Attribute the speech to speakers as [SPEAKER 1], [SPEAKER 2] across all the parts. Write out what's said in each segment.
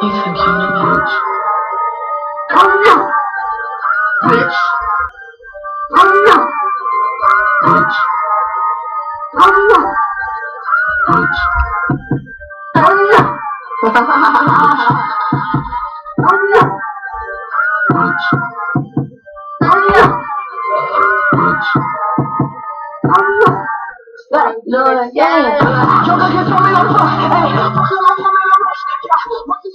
[SPEAKER 1] He's a human bitch.
[SPEAKER 2] Come now!
[SPEAKER 1] Bitch!
[SPEAKER 2] Come now!
[SPEAKER 1] Bitch!
[SPEAKER 2] Come now!
[SPEAKER 1] Bitch!
[SPEAKER 2] Come now! Come now!
[SPEAKER 1] Bitch!
[SPEAKER 2] Come now!
[SPEAKER 1] Bitch!
[SPEAKER 2] Come now!
[SPEAKER 1] Like Lord, yeah!
[SPEAKER 2] Yo, yo, yo, yo, yo, yo, yo, yo, yo, yo,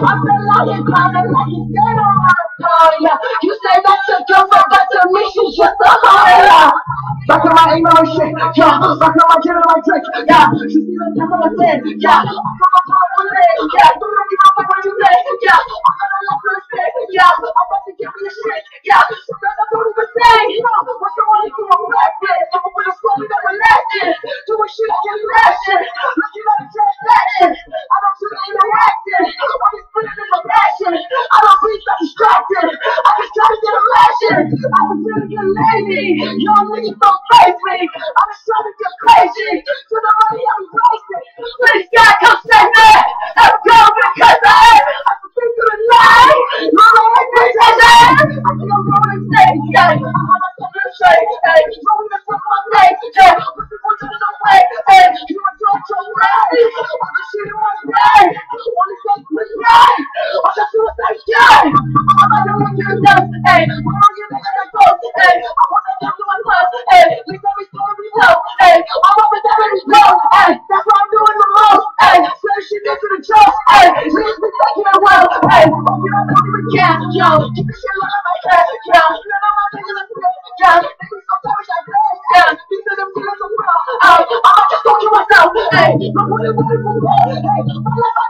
[SPEAKER 2] to the front. I hit a nigga like that, yeah. My money feel like a truck, ey. Them niggas don't you run, yeah. Pull up and run, yeah. Just with us, why you yeah. Making niggas cry, making try, yeah. Young niggas don't know what these bitches say, they don't know. All my niggas told me like it's doing like the fucking dog. They don't wanna hate up on the kid and make him die. Pero está solado y was some legend on the toya. I feel like it's crying like he's dead on my toya. You say that's a girlfriend, but to me she's just a hire. Back in my and shit, yeah. Back in my gym and my drink, yeah. She see the top of my head, yeah. I'm day, yeah. Don't me know what you say, yeah. I'm gonna let her stay, yeah. I'm about to give me a shit, yeah. So that's I don't even say, no. What's the one to affect it? I'm with a story that relaxing. Doing shit I can imagine. Looking at a transaction. I don't see the interacting. When it's putting in my passion. I don't be so distracted. I just try to get a lesson. I was trying to get lazy. Young niggas don't me. I'm to get crazy. To the money I'm racing. Please God come save me. I'm going because I I can speak to the night. Mama, I I I think I'm going insane. Yeah, I'm on a fucking shake. Hey, rolling the fuck my face. Yeah, what's the point of the way? Hey, you want to talk your way? Shit in my way. Wanna fuck with me? I'm just suicide. Yeah, I'm about to look at the Hey, I'm gonna get back to the boat. Hey, I wanna talk to myself. Hey, please let me slow me low. Hey, I'm up with that in his mouth. Hey, that's what I'm doing the most. Hey, say shit into the trust. Hope you I'ma just talk to myself. Hey, no one is wanting for me. Hey, my life I